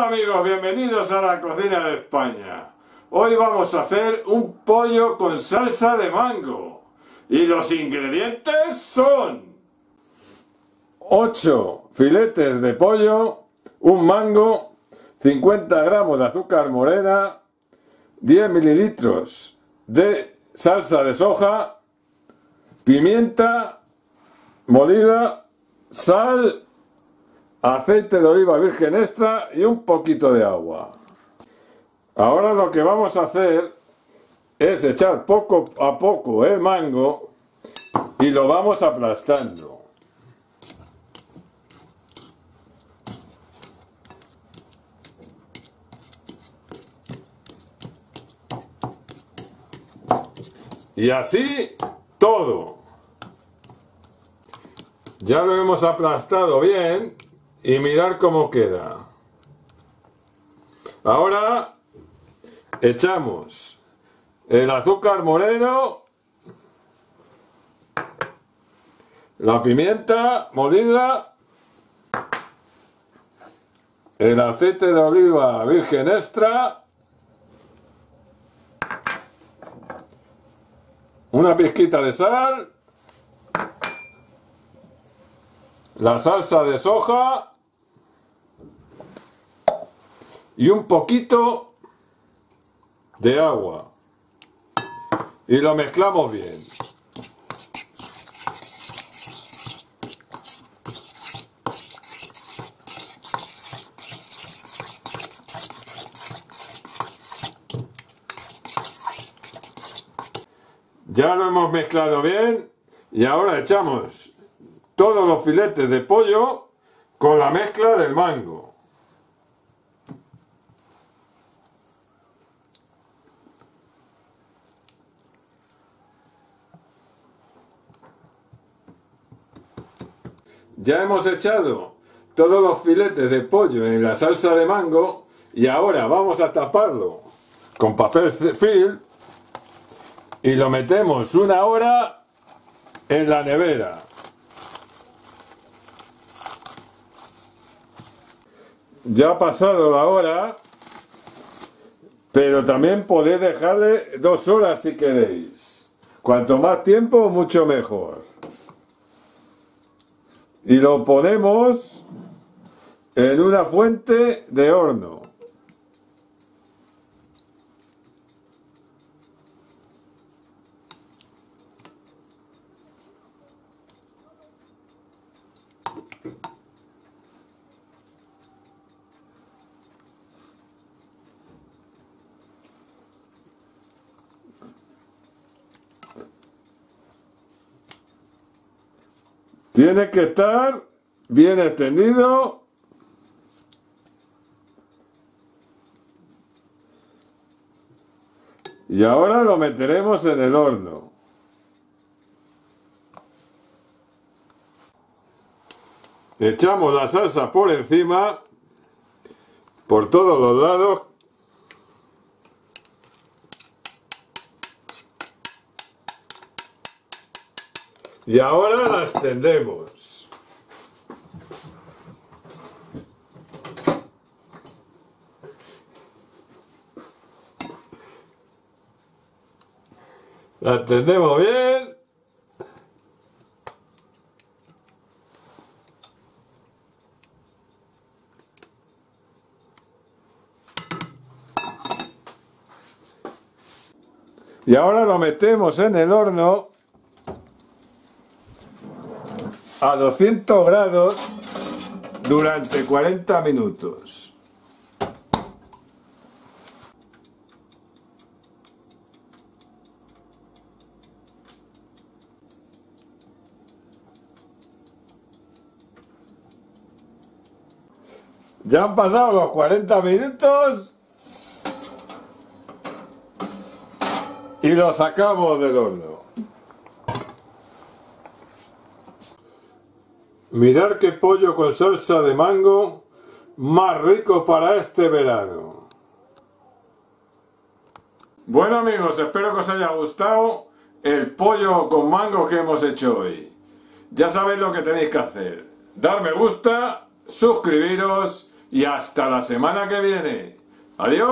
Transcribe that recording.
amigos, bienvenidos a la cocina de España. Hoy vamos a hacer un pollo con salsa de mango. Y los ingredientes son 8 filetes de pollo, un mango, 50 gramos de azúcar morena, 10 mililitros de salsa de soja, pimienta molida, sal, aceite de oliva virgen extra y un poquito de agua. Ahora lo que vamos a hacer es echar poco a poco el mango y lo vamos aplastando. Y así todo. Ya lo hemos aplastado bien y mirar cómo queda. Ahora echamos el azúcar moreno, la pimienta molida, el aceite de oliva virgen extra, una pizquita de sal, la salsa de soja y un poquito de agua y lo mezclamos bien. Ya lo hemos mezclado bien y ahora echamos todos los filetes de pollo con la mezcla del mango. Ya hemos echado todos los filetes de pollo en la salsa de mango y ahora vamos a taparlo con papel film y lo metemos una hora en la nevera. Ya ha pasado la hora, pero también podéis dejarle dos horas si queréis. Cuanto más tiempo, mucho mejor. Y lo ponemos en una fuente de horno. Tiene que estar bien extendido. Y ahora lo meteremos en el horno. Echamos la salsa por encima, por todos los lados, Y ahora la extendemos. La extendemos bien. Y ahora lo metemos en el horno a 200 grados durante 40 minutos. Ya han pasado los 40 minutos y lo sacamos del horno. Mirar qué pollo con salsa de mango más rico para este verano. Bueno amigos, espero que os haya gustado el pollo con mango que hemos hecho hoy. Ya sabéis lo que tenéis que hacer. Dar me gusta, suscribiros y hasta la semana que viene. ¡Adiós!